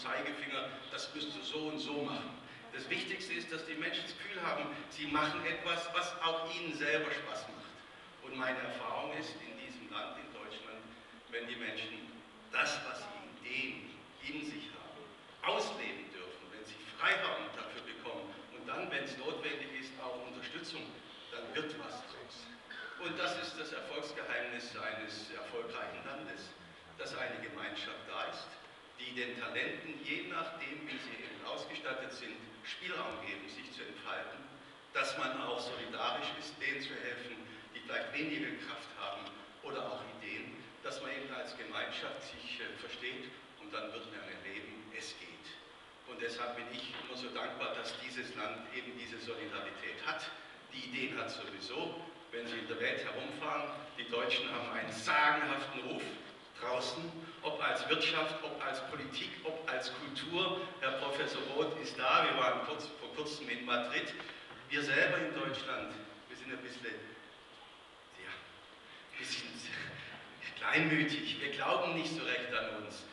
Zeigefinger, das müsst ihr so und so machen. Das Wichtigste ist, dass die Menschen das Gefühl haben, sie machen etwas, was auch ihnen selber Spaß macht. Und meine Erfahrung ist in diesem Land, in Deutschland, wenn die Menschen das, was sie Ideen in sich haben, ausleben dürfen, wenn sie Freiraum dafür bekommen und dann, wenn es notwendig ist, auch Unterstützung, dann wird was draus. Und das ist das Erfolgsgeheimnis eines erfolgreichen Landes, dass eine Gemeinschaft da ist, die den Talenten, je nachdem, wie sie eben ausgestattet sind, Spielraum geben, sich zu entfalten, dass man auch solidarisch ist, denen zu helfen, die vielleicht weniger Kraft haben oder auch Ideen, dass man eben als Gemeinschaft sich äh, versteht und dann wird man erleben, es geht. Und deshalb bin ich immer so dankbar, dass dieses Land eben diese Solidarität hat. Die Ideen hat sowieso, wenn Sie in der Welt herumfahren, die Deutschen haben einen sagenhaften Ruf draußen, ob als Wirtschaft, ob als Politik, ob als Kultur. Herr Professor Roth ist da, wir waren kurz, vor kurzem in Madrid. Wir selber in Deutschland, wir sind ein bisschen, ja, ein bisschen kleinmütig, wir glauben nicht so recht an uns.